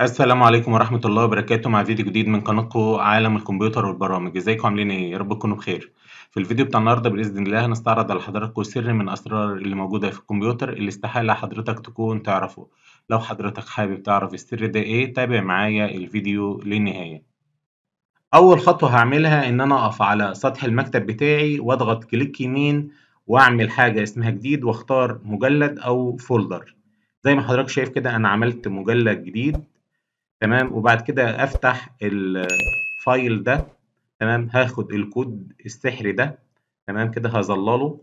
السلام عليكم ورحمة الله وبركاته مع فيديو جديد من قناتكم عالم الكمبيوتر والبرامج. ازيكم عاملين إيه؟ يا رب تكونوا بخير. في الفيديو بتاع النهارده بإذن الله هنستعرض على حضراتكم سر من أسرار اللي موجودة في الكمبيوتر اللي استحالة حضرتك تكون تعرفه. لو حضرتك حابب تعرف السر ده إيه تابع معايا الفيديو للنهاية. أول خطوة هعملها إن أنا أقف على سطح المكتب بتاعي وأضغط click يمين وأعمل حاجة اسمها جديد وأختار مجلد أو folder. زي ما حضرتك شايف كده أنا عملت مجلد جديد تمام؟ وبعد كده أفتح ال file ده تمام؟ هاخد الكود السحري ده تمام؟ كده هظلله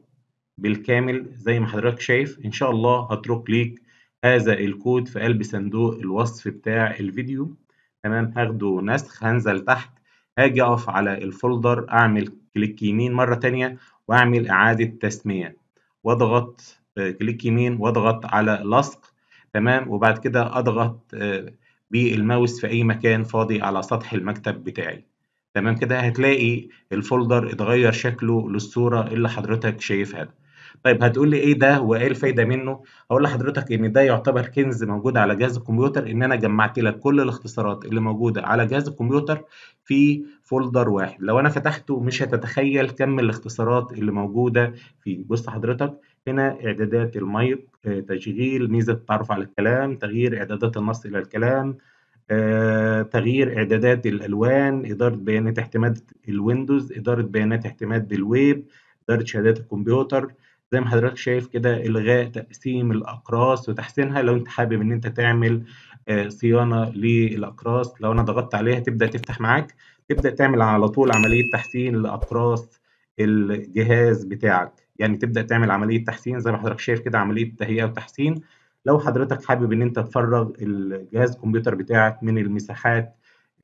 بالكامل زي ما حضرتك شايف. إن شاء الله هترك ليك هذا الكود في قلب صندوق الوصف بتاع الفيديو تمام؟ هاخده نسخ هنزل تحت هاجي أقف على ال folder أعمل click يمين مرة تانية وأعمل إعادة تسمية. وأضغط click يمين وأضغط على لصق تمام؟ وبعد كده أضغط بالماوس في أي مكان فاضي على سطح المكتب بتاعي. تمام كده؟ هتلاقي ال folder اتغير شكله للصورة اللي حضرتك شايفها طيب هتقول لي إيه ده؟ وإيه الفايدة منه؟ هقول لحضرتك إن ده يعتبر كنز موجود على جهاز الكمبيوتر إن أنا جمعت لك كل الاختصارات اللي موجودة على جهاز الكمبيوتر في folder واحد. لو أنا فتحته مش هتتخيل كم الاختصارات اللي موجودة فيه. بص حضرتك هنا إعدادات المايك تشغيل ميزة التعرف على الكلام تغيير إعدادات النص إلى الكلام آه، تغيير إعدادات الألوان إدارة بيانات اعتماد الويندوز إدارة بيانات اعتماد الويب إدارة شهادات الكمبيوتر زي ما حضرتك شايف كده إلغاء تقسيم الأقراص وتحسينها لو أنت حابب إن أنت تعمل آه، صيانة للأقراص لو أنا ضغطت عليها تبدأ تفتح معاك تبدأ تعمل على طول عملية تحسين لأقراص الجهاز بتاعك. يعني تبدأ تعمل عملية تحسين زي ما حضرتك شايف كده عملية تهيئة وتحسين. لو حضرتك حابب إن أنت تفرغ الجهاز الكمبيوتر بتاعك من المساحات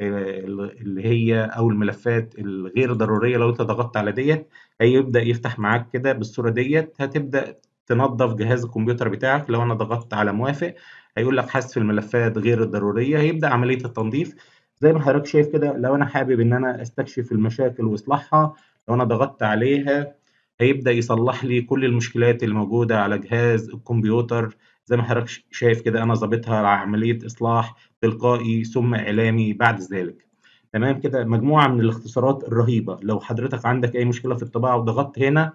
اللي هي أو الملفات الغير ضرورية لو أنت ضغطت على ديت هيبدا يفتح معاك كده بالصورة ديت هتبدأ تنظف جهاز الكمبيوتر بتاعك لو أنا ضغطت على موافق هيقول لك حذف الملفات غير الضرورية هيبدأ عملية التنظيف. زي ما حضرتك شايف كده لو أنا حابب إن أنا أستكشف المشاكل وإصلاحها لو أنا ضغطت عليها هيبدأ يصلح لي كل المشكلات اللي موجوده على جهاز الكمبيوتر. زي ما حضرتك شايف كده أنا ظابطها على عملية إصلاح تلقائي ثم إعلامي بعد ذلك. تمام كده؟ مجموعة من الاختصارات الرهيبة. لو حضرتك عندك أي مشكلة في الطباعة وضغطت هنا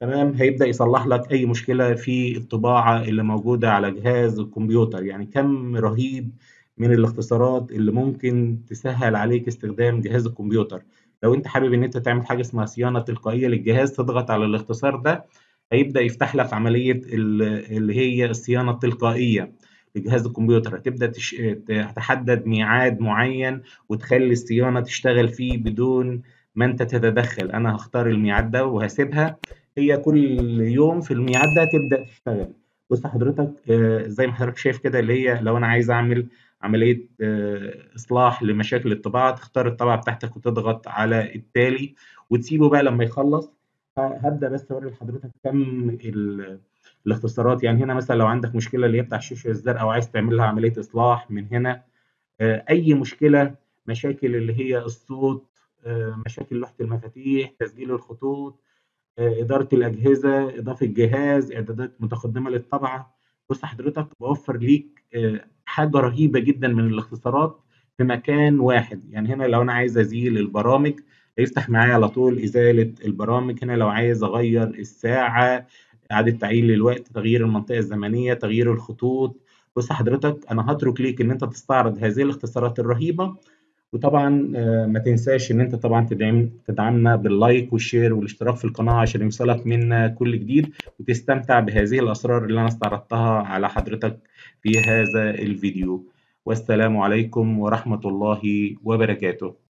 تمام هيبدأ يصلح لك أي مشكلة في الطباعة اللي موجودة على جهاز الكمبيوتر. يعني كم رهيب من الاختصارات اللي ممكن تسهل عليك استخدام جهاز الكمبيوتر. لو أنت حابب إن أنت تعمل حاجة اسمها صيانة تلقائية للجهاز تضغط على الاختصار ده هيبدأ يفتح لك عملية اللي هي الصيانة التلقائيه لجهاز الكمبيوتر. هتبدأ تش... تحدد ميعاد معين وتخلي الصيانة تشتغل فيه بدون ما انت تتدخل. أنا هختار الميعاد ده وهسيبها. هي كل يوم في الميعاد ده تبدأ تشتغل. بص حضرتك زي ما حضرتك شايف كده اللي هي لو أنا عايز أعمل عملية إصلاح لمشاكل الطباعة تختار الطبعه بتاعتك وتضغط على التالي وتسيبه بقى لما يخلص. هبدأ بس اوري لحضرتك كم الاختصارات. يعني هنا مثلا لو عندك مشكلة اللي هي بتاع الشاشه الزرقاء وعايز تعمل لها عملية إصلاح من هنا أي مشكلة مشاكل اللي هي الصوت مشاكل لوحة المفاتيح تسجيل الخطوط إدارة الأجهزة إضافة جهاز إعدادات متقدمة للطبعة. بص حضرتك بوفر ليك حاجة رهيبة جدا من الاختصارات في مكان واحد. يعني هنا لو أنا عايز أزيل البرامج هيفتح معايا على طول إزالة البرامج هنا لو عايز أغير الساعة إعادة تعيين للوقت تغيير المنطقة الزمنية تغيير الخطوط. بص حضرتك أنا هترك ليك إن أنت تستعرض هذه الاختصارات الرهيبة. وطبعا ما تنساش إن أنت طبعا تدعم تدعمنا باللايك والشير والاشتراك في القناة عشان يوصلك منا كل جديد. وتستمتع بهذه الأسرار اللي أنا استعرضتها على حضرتك في هذا الفيديو. والسلام عليكم ورحمة الله وبركاته.